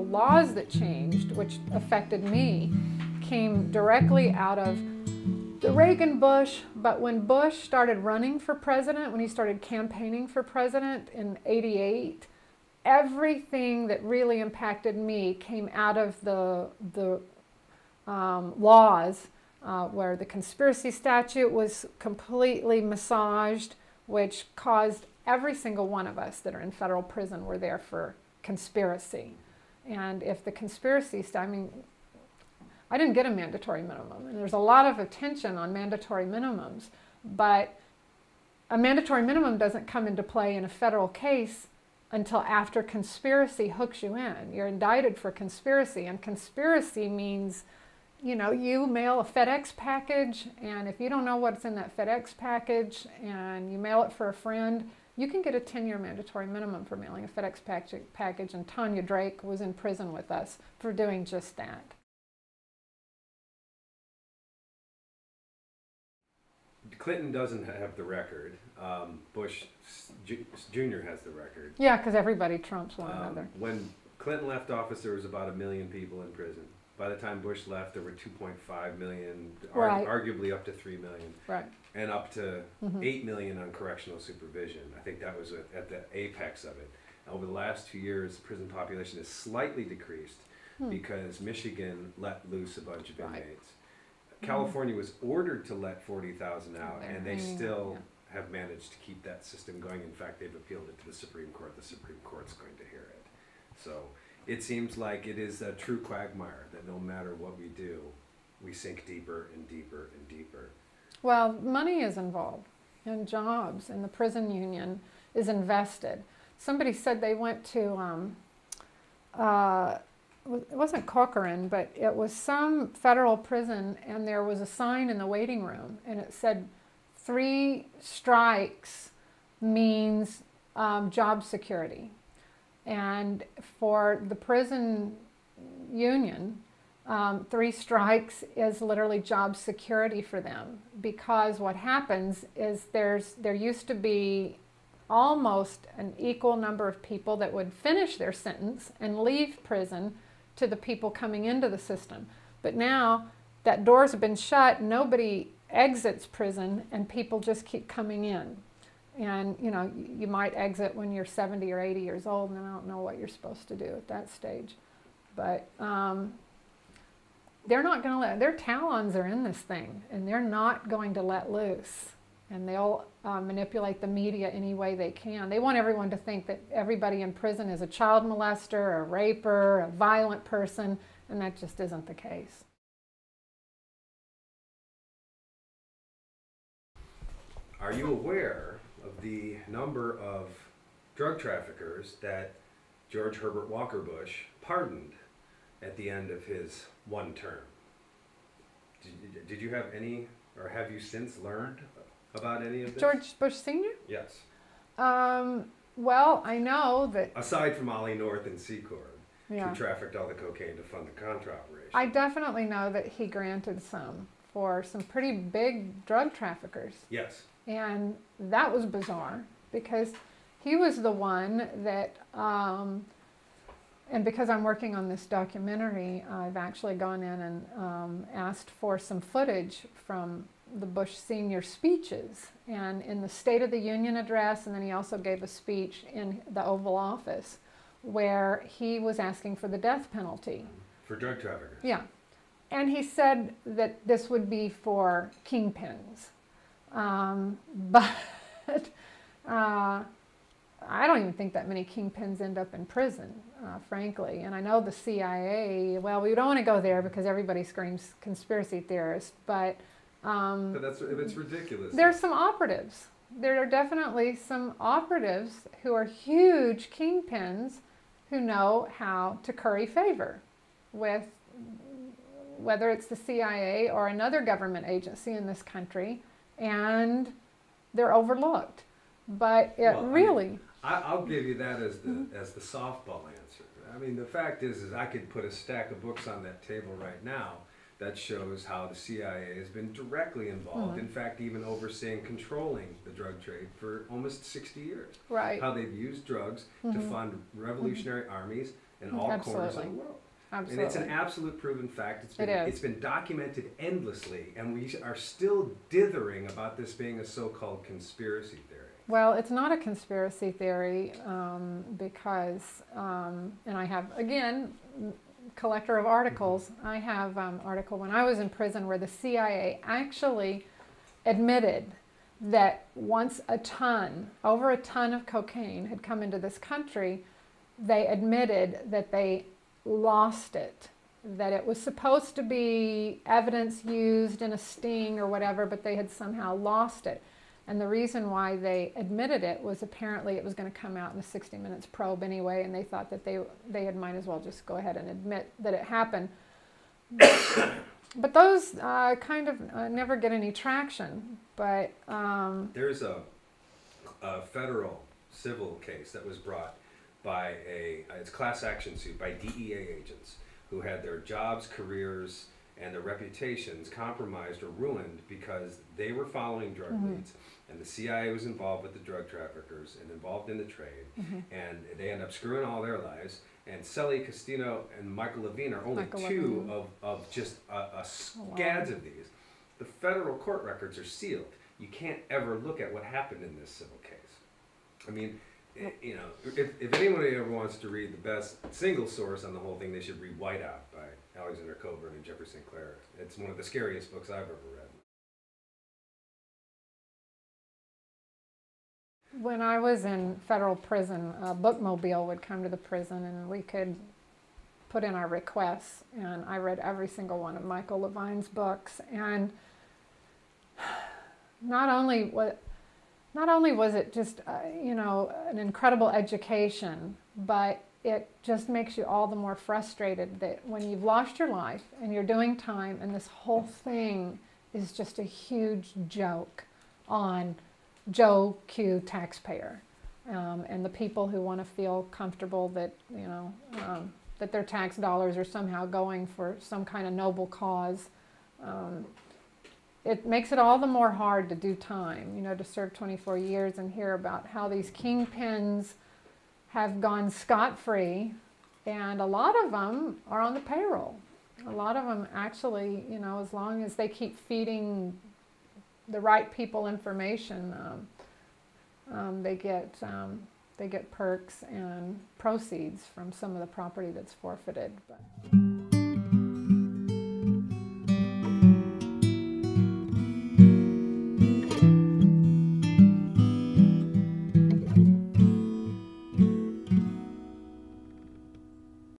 the laws that changed, which affected me, came directly out of the Reagan Bush, but when Bush started running for president, when he started campaigning for president in 88, everything that really impacted me came out of the, the um, laws uh, where the conspiracy statute was completely massaged, which caused every single one of us that are in federal prison were there for conspiracy. And if the conspiracy, I mean, I didn't get a mandatory minimum, and there's a lot of attention on mandatory minimums, but a mandatory minimum doesn't come into play in a federal case until after conspiracy hooks you in. You're indicted for conspiracy, and conspiracy means, you know, you mail a FedEx package, and if you don't know what's in that FedEx package and you mail it for a friend, you can get a 10 year mandatory minimum for mailing a FedEx package, and Tanya Drake was in prison with us for doing just that. Clinton doesn't have the record. Um, Bush Jr. has the record. Yeah, because everybody trumps one um, another. When Clinton left office, there was about a million people in prison. By the time Bush left, there were 2.5 million, right. arguably up to 3 million. Right. And up to mm-hmm. 8 million on correctional supervision. I think that was at the apex of it. Over the last two years, the prison population has slightly decreased hmm. because Michigan let loose a bunch of right. inmates. California was ordered to let 40,000 out, and they still have managed to keep that system going. In fact, they've appealed it to the Supreme Court. The Supreme Court's going to hear it. So it seems like it is a true quagmire that no matter what we do, we sink deeper and deeper and deeper. Well, money is involved, and jobs, and the prison union is invested. Somebody said they went to um, uh, it wasn't Corcoran, but it was some federal prison, and there was a sign in the waiting room, and it said, three strikes means um, job security. And for the prison union, um, three strikes is literally job security for them because what happens is there's there used to be almost an equal number of people that would finish their sentence and leave prison to the people coming into the system. But now that doors have been shut, nobody exits prison and people just keep coming in. And you know, you might exit when you're 70 or 80 years old, and I don't know what you're supposed to do at that stage. But um, they're not going to let, their talons are in this thing, and they're not going to let loose. And they'll uh, manipulate the media any way they can. They want everyone to think that everybody in prison is a child molester, a raper, a violent person, and that just isn't the case. Are you aware the number of drug traffickers that George Herbert Walker Bush pardoned at the end of his one term? Did, did you have any, or have you since learned about any of this? George Bush Sr.? Yes. Um, well, I know that. Aside from Ollie North and Secord, yeah. who trafficked all the cocaine to fund the Contra operation. I definitely know that he granted some for some pretty big drug traffickers. Yes. And that was bizarre because he was the one that, um, and because I'm working on this documentary, I've actually gone in and um, asked for some footage from the Bush senior speeches and in the State of the Union address, and then he also gave a speech in the Oval Office where he was asking for the death penalty. For drug traffickers? Yeah. And he said that this would be for kingpins. Um, but uh, I don't even think that many kingpins end up in prison, uh, frankly. And I know the CIA, well, we don't want to go there because everybody screams conspiracy theorist, but um, but that's it's ridiculous. There's some operatives. There are definitely some operatives who are huge kingpins who know how to curry favor with whether it's the CIA or another government agency in this country, and they're overlooked. But it well, really. I will give you that as the mm-hmm. as the softball answer. I mean, the fact is, is I could put a stack of books on that table right now that shows how the CIA has been directly involved. Mm-hmm. In fact, even overseeing, controlling the drug trade for almost 60 years. Right. How they've used drugs mm-hmm. to fund revolutionary mm-hmm. armies in all corners of the Absolutely. And it's an absolute proven fact. It's been, It is. it's been documented endlessly, and we are still dithering about this being a so-called conspiracy theory. Well, it's not a conspiracy theory um, because, um, and I have, again, collector of articles, I have um, article when I was in prison where the CIA actually admitted that once a ton, over a ton of cocaine had come into this country, they admitted that they lost it. That it was supposed to be evidence used in a sting or whatever, but they had somehow lost it. And the reason why they admitted it was apparently it was going to come out in a 60 minutes probe anyway, and they thought that they they had might as well just go ahead and admit that it happened. but those uh, kind of uh, never get any traction. But um, There's a, a federal civil case that was brought by a, it's class action suit by DEA agents who had their jobs, careers, and their reputations compromised or ruined because they were following drug Mhm. leads. And the CIA was involved with the drug traffickers and involved in the trade. Mhm. And they end up screwing all their lives. And Sally Castillo and Michael Levine are only Michael two Levine. of, of just a, a Oh, wow. scads of these. The federal court records are sealed. You can't ever look at what happened in this civil case. I mean, Eh, you know, if, if anybody ever wants to read the best single source on the whole thing, they should read Whiteout by Alexander Cockburn and Jeffrey St. Clair. It's one of the scariest books I've ever read. When I was in federal prison, a bookmobile would come to the prison and we could put in our requests. And I read every single one of Michael Levine's books. And not only was, not only was it just, uh, you know, an incredible education, but it just makes you all the more frustrated that when you've lost your life and you're doing time and this whole thing is just a huge joke on Joe Q taxpayer um, and the people who want to feel comfortable that you know um, that their tax dollars are somehow going for some kind of noble cause. Um, it makes it all the more hard to do time, you know, to serve 24 years and hear about how these kingpins have gone scot free, and a lot of them are on the payroll. A lot of them actually, you know, as long as they keep feeding the right people information, um, um, they get um, they get perks and proceeds from some of the property that's forfeited. But